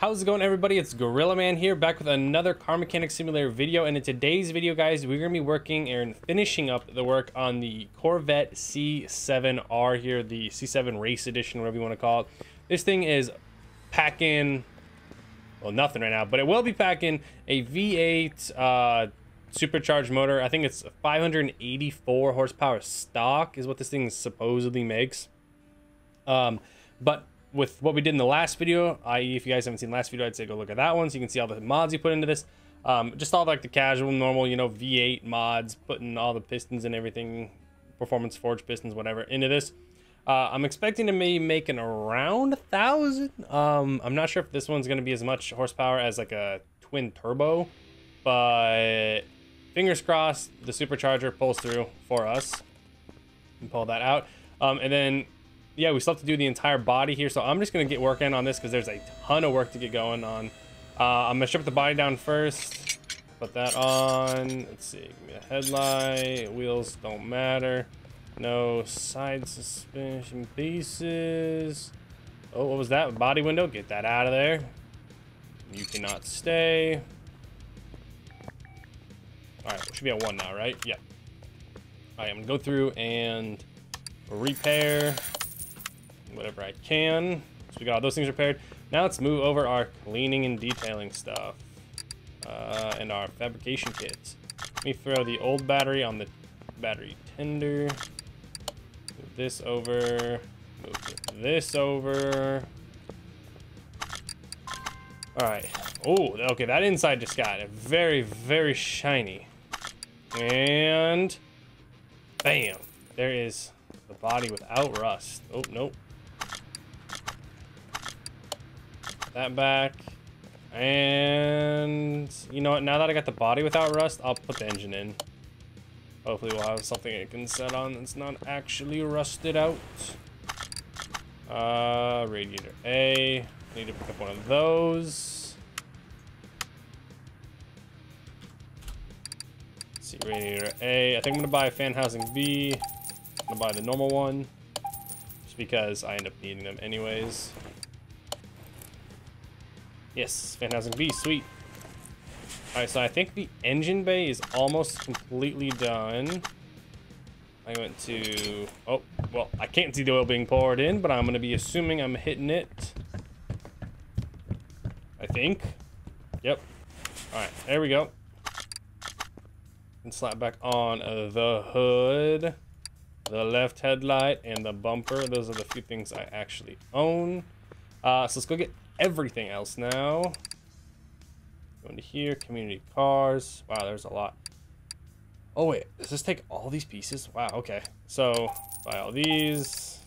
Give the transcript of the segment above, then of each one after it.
How's it going everybody? It's Gorilla Man here back with another Car Mechanic Simulator video and in today's video guys we're going to be working and finishing up the work on the Corvette C7R here, the C7 Race Edition, whatever you want to call it. This thing is packing, well nothing right now, but it will be packing a V8 uh, supercharged motor. I think it's 584 horsepower stock is what this thing supposedly makes. Um, but with what we did in the last video, i.e. if you guys haven't seen the last video, I'd say go look at that one so you can see all the mods you put into this. Um, just all like the casual, normal, you know, V8 mods, putting all the pistons and everything, performance forged pistons, whatever, into this. Uh, I'm expecting to be making around a thousand. Um, I'm not sure if this one's going to be as much horsepower as like a twin turbo, but fingers crossed the supercharger pulls through for us. And pull that out. Um, and then yeah, we still have to do the entire body here. So I'm just going to get working on this because there's a ton of work to get going on. Uh, I'm going to strip the body down first. Put that on. Let's see. Give me a headlight. Wheels don't matter. No side suspension pieces. Oh, what was that? Body window. Get that out of there. You cannot stay. All right, should be at one now, right? Yeah. All right, I'm gonna go through and repair whatever I can. So we got all those things repaired. Now let's move over our cleaning and detailing stuff. Uh, and our fabrication kits. Let me throw the old battery on the battery tender. Move this over. Move this over. Alright. Oh, okay, that inside just got very, very shiny. And... Bam! There is the body without rust. Oh, nope. That back. And you know what? Now that I got the body without rust, I'll put the engine in. Hopefully we'll have something it can set on that's not actually rusted out. Uh, radiator A. Need to pick up one of those. Let's see, radiator A. I think I'm gonna buy a fan housing B. I'm gonna buy the normal one. Just because I end up needing them anyways. Yes, fan B, sweet. Alright, so I think the engine bay is almost completely done. I went to... Oh, well, I can't see the oil being poured in, but I'm going to be assuming I'm hitting it. I think. Yep. Alright, there we go. And slap back on the hood, the left headlight, and the bumper. Those are the few things I actually own. Uh, so let's go get everything else now. Go into here, community cars. Wow, there's a lot. Oh wait, does this take all these pieces? Wow, okay. So, buy all these.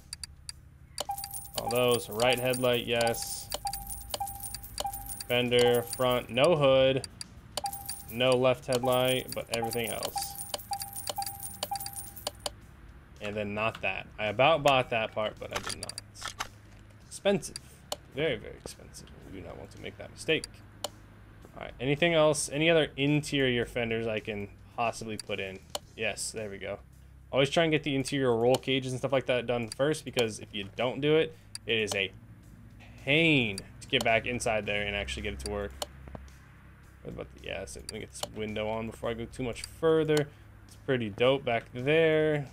All those. Right headlight, yes. Fender, front, no hood. No left headlight, but everything else. And then not that. I about bought that part, but I did not. Expensive. Very, very expensive. We do not want to make that mistake. Alright, anything else? Any other interior fenders I can possibly put in? Yes, there we go. Always try and get the interior roll cages and stuff like that done first because if you don't do it, it is a pain to get back inside there and actually get it to work. What about the, yeah, so let me get this window on before I go too much further. It's pretty dope back there.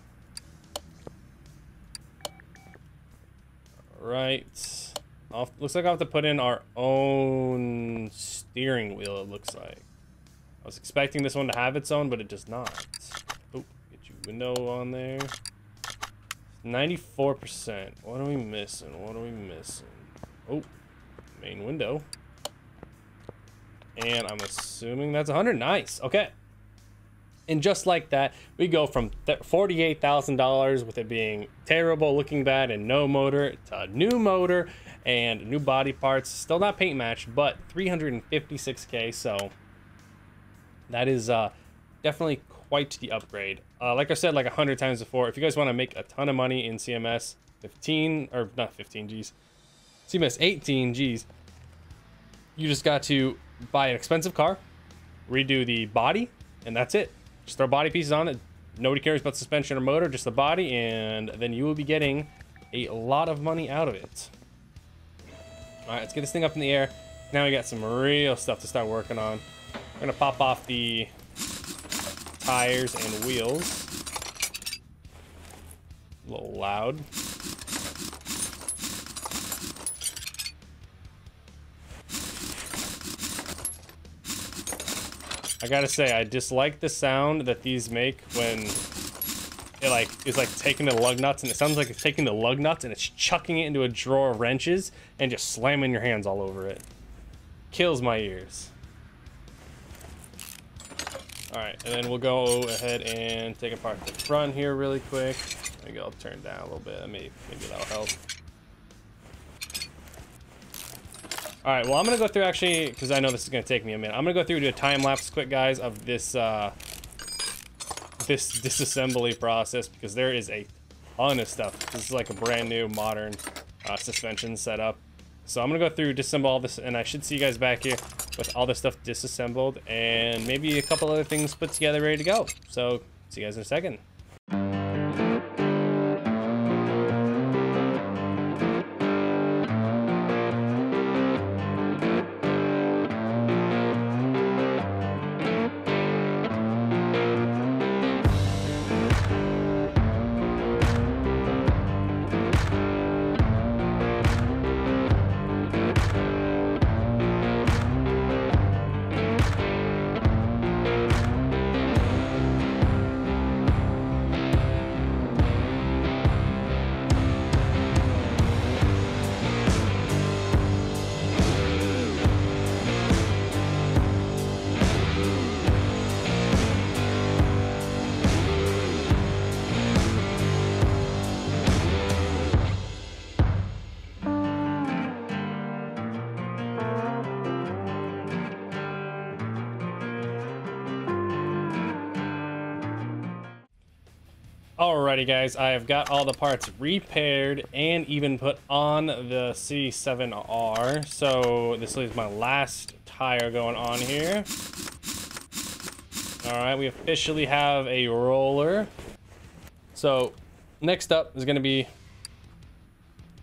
All right. I'll, looks like I'll have to put in our own steering wheel, it looks like. I was expecting this one to have its own, but it does not. Oh, get your window on there. 94%. What are we missing? What are we missing? Oh, main window. And I'm assuming that's 100. Nice. Okay. And just like that, we go from $48,000 with it being terrible, looking bad, and no motor to a new motor and new body parts. Still not paint matched, but 356k. So that is uh, definitely quite the upgrade. Uh, like I said, like a hundred times before, if you guys want to make a ton of money in CMS 15 or not 15 G's, CMS 18 G's, you just got to buy an expensive car, redo the body, and that's it. Just throw body pieces on it. Nobody cares about suspension or motor, just the body, and then you will be getting a lot of money out of it. All right, let's get this thing up in the air. Now we got some real stuff to start working on. We're gonna pop off the tires and wheels. A little loud. I gotta say, I dislike the sound that these make when it like is like taking the lug nuts and it sounds like it's taking the lug nuts and it's chucking it into a drawer of wrenches and just slamming your hands all over it. Kills my ears. Alright, and then we'll go ahead and take apart the front here really quick. Maybe I'll turn down a little bit. Maybe, maybe that'll help. All right, well, I'm gonna go through actually, because I know this is gonna take me a minute. I'm gonna go through do a time lapse quick, guys, of this uh, this disassembly process because there is a ton of stuff. This is like a brand new modern uh, suspension setup. So I'm gonna go through, disassemble all this, and I should see you guys back here with all this stuff disassembled and maybe a couple other things put together, ready to go. So see you guys in a second. Alrighty guys, I have got all the parts repaired and even put on the C7R. So this is my last tire going on here. Alright, we officially have a roller. So next up is going to be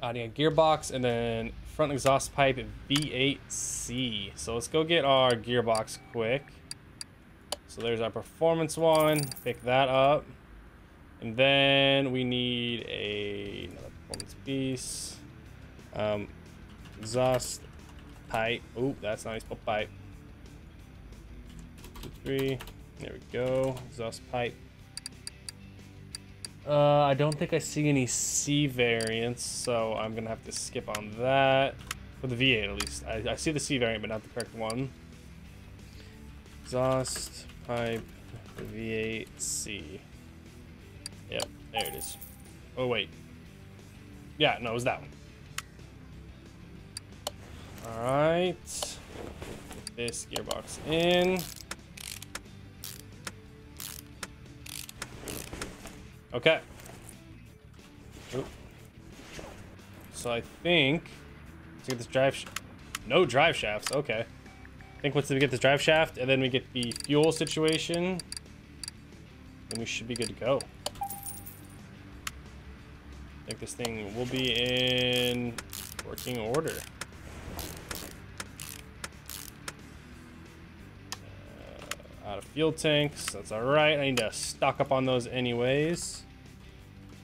uh, adding a gearbox and then front exhaust pipe V8C. So let's go get our gearbox quick. So there's our performance one. Pick that up. And then we need a, another performance piece. Um, exhaust pipe. Oh, that's nice. Pipe. Two, three. There we go. Exhaust pipe. Uh, I don't think I see any C variants, so I'm gonna have to skip on that. For the V8 at least. I, I see the C variant, but not the correct one. Exhaust pipe V8C. Yep, there it is. Oh, wait. Yeah, no, it was that one. Alright. Put This gearbox in. Okay. Oop. So I think... Let's get this drive... no drive shafts, okay. I think once we get this drive shaft, and then we get the fuel situation, then we should be good to go. I think this thing will be in working order. Uh, out of fuel tanks, that's all right. I need to stock up on those anyways.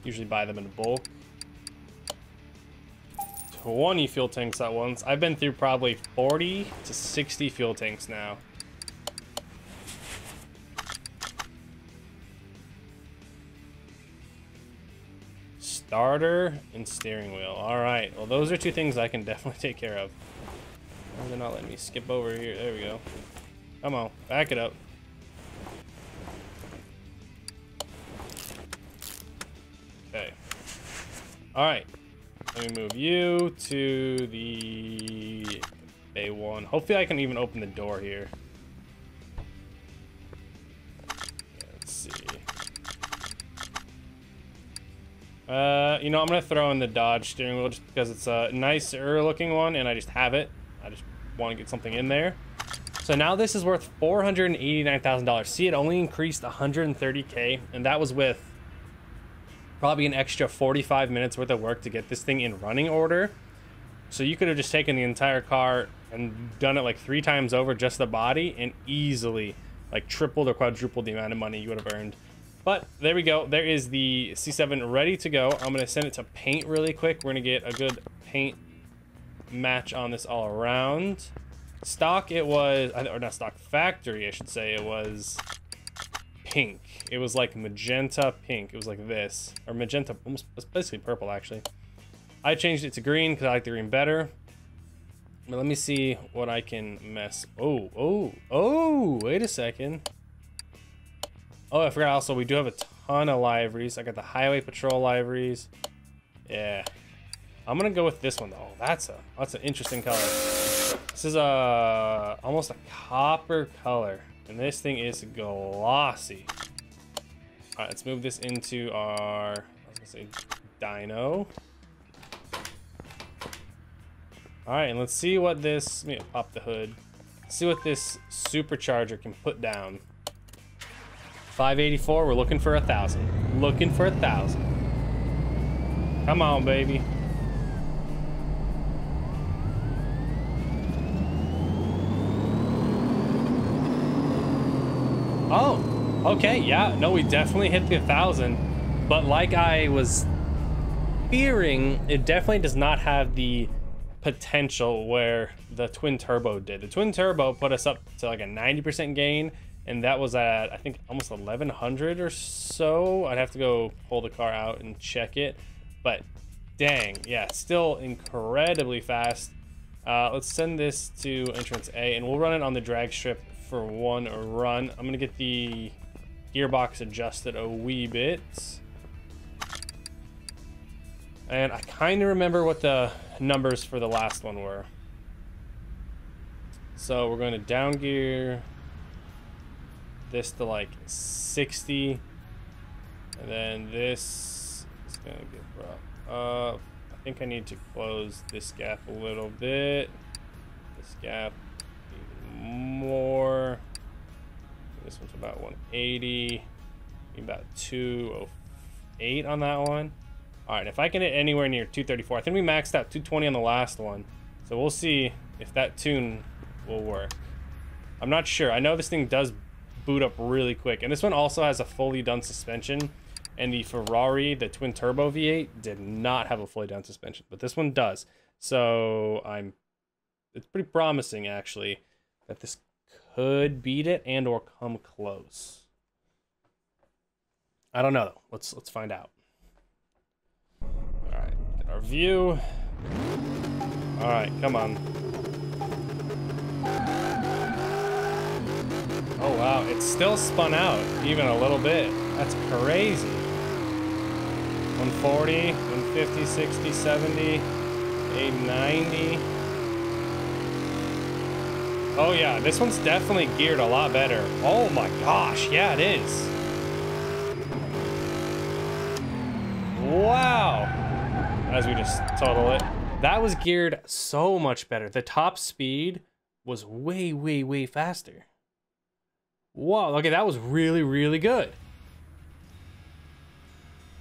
Usually buy them in bulk. 20 fuel tanks at once. I've been through probably 40 to 60 fuel tanks now. Starter and steering wheel. All right. Well, those are two things I can definitely take care of. Oh, they're not letting me skip over here? There we go. Come on. Back it up. Okay. All right. Let me move you to the bay one. Hopefully I can even open the door here. Uh, you know, I'm gonna throw in the Dodge steering wheel just because it's a nicer looking one and I just have it. I just want to get something in there. So now this is worth $489,000. See, it only increased 130K and that was with probably an extra 45 minutes worth of work to get this thing in running order. So you could have just taken the entire car and done it like three times over just the body and easily like tripled or quadrupled the amount of money you would have earned. But there we go. There is the C7 ready to go. I'm going to send it to paint really quick. We're going to get a good paint match on this all around. Stock, it was, or not stock, factory, I should say, it was pink. It was like magenta pink. It was like this. Or magenta, almost, it's basically purple, actually. I changed it to green because I like the green better. But let me see what I can mess. Oh, oh, oh, wait a second. Oh, I forgot also, we do have a ton of liveries. I got the highway patrol liveries. Yeah. I'm gonna go with this one though. That's a that's an interesting color. This is a almost a copper color. And this thing is glossy. Alright, let's move this into our I was gonna say dyno. Alright, and let's see what this let me pop the hood. see what this supercharger can put down. 584, we're looking for a thousand. Looking for a thousand. Come on, baby. Oh, okay, yeah. No, we definitely hit the 1,000. But like I was fearing, it definitely does not have the potential where the twin turbo did. The twin turbo put us up to like a 90% gain, and that was at, I think, almost 1100 or so. I'd have to go pull the car out and check it. But dang, yeah, still incredibly fast. Uh, let's send this to entrance A, and we'll run it on the drag strip for one run. I'm gonna get the gearbox adjusted a wee bit. And I kind of remember what the numbers for the last one were. So we're going to down gear this to like 60. And then this is going to get brought up. I think I need to close this gap a little bit. This gap more. This one's about 180. About 208 on that one. All right, if I can hit anywhere near 234, I think we maxed out 220 on the last one. So we'll see if that tune will work. I'm not sure. I know this thing does boot up really quick. And this one also has a fully done suspension. And the Ferrari, the twin turbo V8, did not have a fully done suspension. But this one does. So I'm it's pretty promising actually that this could beat it and or come close. I don't know though. Let's let's find out. All right, our view. All right, come on. Oh wow, it's still spun out even a little bit. That's crazy. 140, 150, 60, 70, 890. Oh yeah, this one's definitely geared a lot better. Oh my gosh, yeah it is. Wow. As we just total it. That was geared so much better. The top speed was way, way, way faster. Wow, okay, that was really, really good.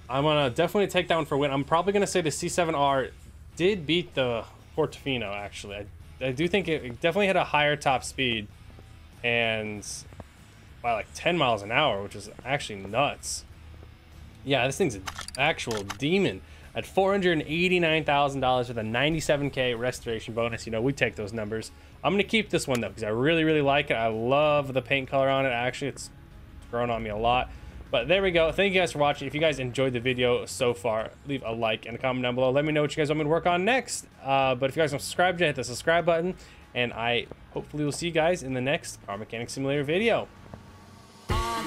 I'm gonna definitely take that one for win. I'm probably gonna say the C7R did beat the Portofino, actually. I I do think it definitely had a higher top speed and by like 10 miles an hour, which is actually nuts. Yeah, this thing's an actual demon. At $489,000 with a 97K restoration bonus, you know, we take those numbers. I'm going to keep this one, though, because I really, really like it. I love the paint color on it. Actually, it's grown on me a lot. But there we go. Thank you guys for watching. If you guys enjoyed the video so far, leave a like and a comment down below. Let me know what you guys want me to work on next. Uh, but if you guys don't subscribe yet, hit the subscribe button. And I hopefully will see you guys in the next Car Mechanic Simulator video. I